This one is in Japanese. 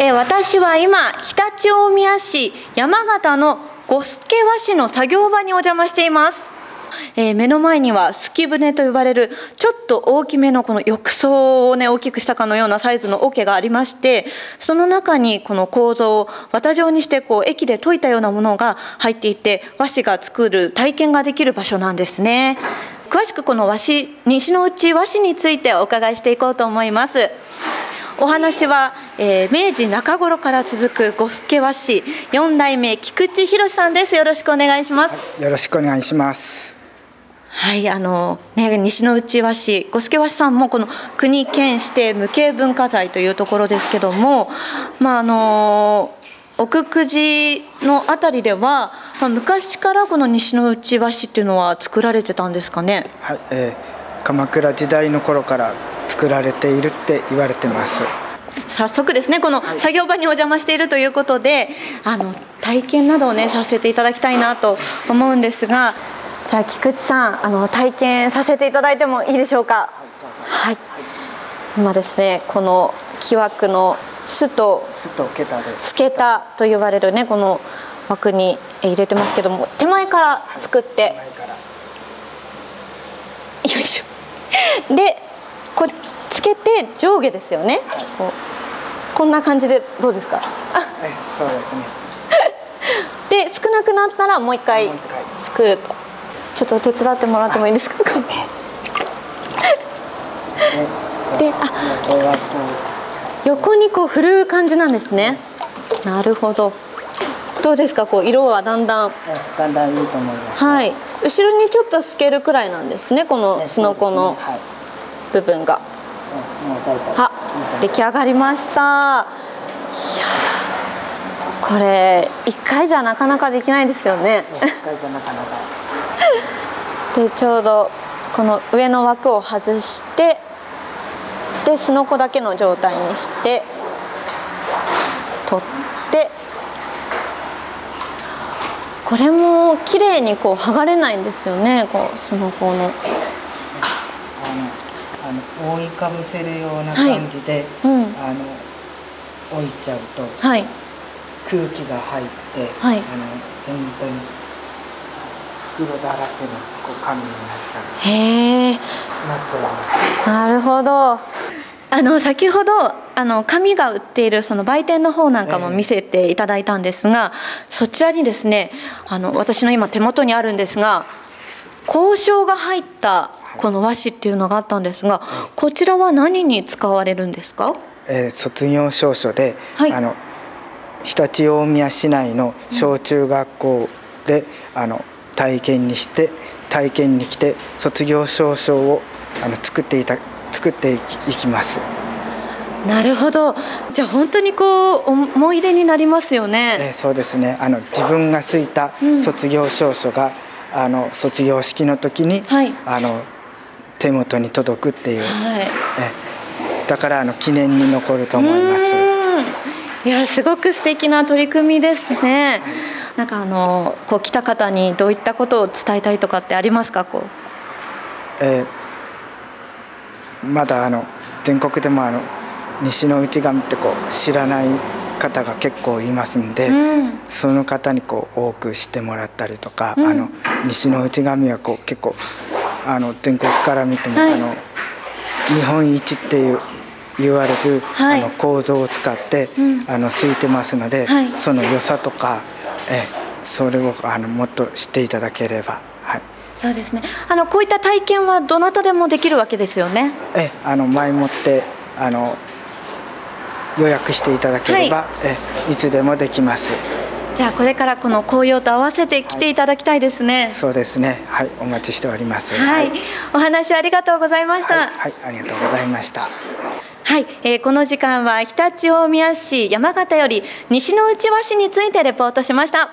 えー、私は今常陸大宮市山形の五助和紙の作業場にお邪魔しています。えー、目の前にはすき舟と呼ばれるちょっと大きめのこの浴槽をね大きくしたかのようなサイズの桶がありましてその中にこの構造を綿状にしてこう液で溶いたようなものが入っていて和紙が作る体験ができる場所なんですね。詳しくこの和紙西の内和紙についてお伺いしていこうと思います。お話は、えー、明治中頃から続く五助和紙四代目菊池博さんです。よろしくお願いします、はい、よろしくお願いします。はいあのね西の内和紙五助和紙さんもこの国県指定無形文化財というところですけどもまああの奥久慈のあたりでは、まあ、昔からこの西の内和紙っていうのは作られてたんですかね？はい、えー、鎌倉時代の頃から作られているって言われてます。早速ですねこの作業場にお邪魔しているということで、あの体験などをねさせていただきたいなと思うんですがじゃあ菊池さんあの体験させていただいてもいいでしょうか？はい、今ですねこの木枠の巣と巣と桁で。す透けたと呼ばれるねこの枠に入れてますけども手前から作って、はい、よいしょ。でこうつけて上下ですよね、はい、こうこんな感じでどうですか？あそうですね。で少なくなったらもう一回すくうと。ちょっと手伝ってもらってもいいですか？であ横にこう振る感じなんですね。なるほど。どうですか？こう色はだんだん。だんだんいいと思います、はい。後ろにちょっと透けるくらいなんですねこのすのこの部分が、あ出来上がりました。いやこれ一回じゃなかなかできないですよね。でちょうどこの上の枠を外してですのこだけの状態にして取ってこれも綺麗にこう剥がれないんですよねこうすのこの。覆いかぶせるような感じで、はい。うん、あの置いちゃうと、はい、空気が入って、はい、あの本当に袋だらけのこう紙になっちゃう。へえなっちゃいますなるほど。あの先ほどあの紙が売っているその売店の方なんかも見せていただいたんですが、えー、そちらにですねあの私の今手元にあるんですが交渉が入ったこの和紙っていうのがあったんですが、はい、こちらは何に使われるんですか、えー、卒業証書で、はい、あの常陸大宮市内の小中学校で、あの体験にして体験に来て卒業証書をあの作っていた作っていきます。なるほど。じゃあ本当にこう思い出になりますよね、えー、そうですね。あの自分がすいた卒業証書が、うん、あの卒業式の時に、はい、あの手元に届くっていう、はい、えだからあの記念に残ると思います。いやすごく素敵な取り組みですね、はいなんかあのこう来た方にどういったことを伝えたいとかってありますか？こう、えー、まだあの全国でもあの西の内紙ってこう知らない方が結構いますんで、うん、その方にこう多く知ってもらったりとか、うん、あの西の内紙はこう結構あの全国から見ても、はい、あの日本一っていう言われる、はい、あの構造を使って、うん、あのすいてますので、はい、その良さとかえそれをあのもっと知っていただければ。はいそうですね。あのこういった体験はどなたでもできるわけですよね。え、あの前もってあの予約していただければ、はい、えいつでもできます。じゃあこれからこの紅葉と合わせて来ていただきたいですね。はい、そうですね。はい、お待ちしております。はい、はい、お話ありがとうございました、はい。はい、ありがとうございました。はい、えー、この時間は常陸大宮市山形より西の内和紙についてレポートしました。